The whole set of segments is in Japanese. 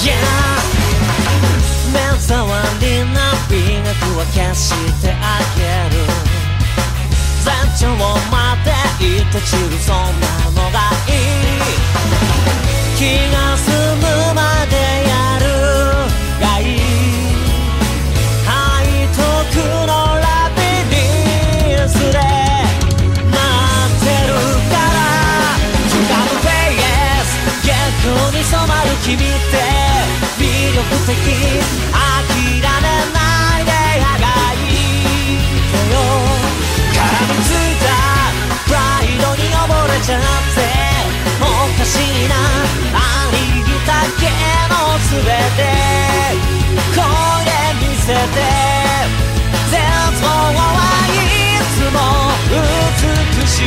Yeah 目障りな美学は消してあげる。山長までいて散るそんなのがいい。て絶望はいつも美しい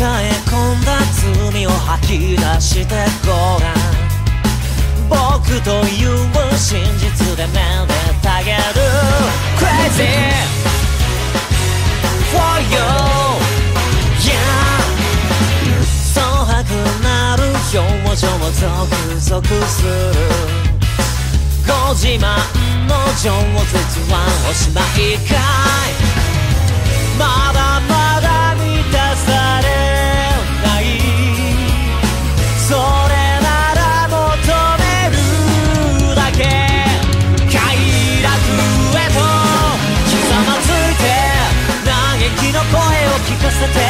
抱え込んだ罪を吐き出してごらん。僕という真実でめでたげる。Crazy! と足する。ご自慢の情絶はおしまいかい。まだまだ満たされない。それなら求めるだけ。快楽へとひざまずいて嘆きの声を聞かせて。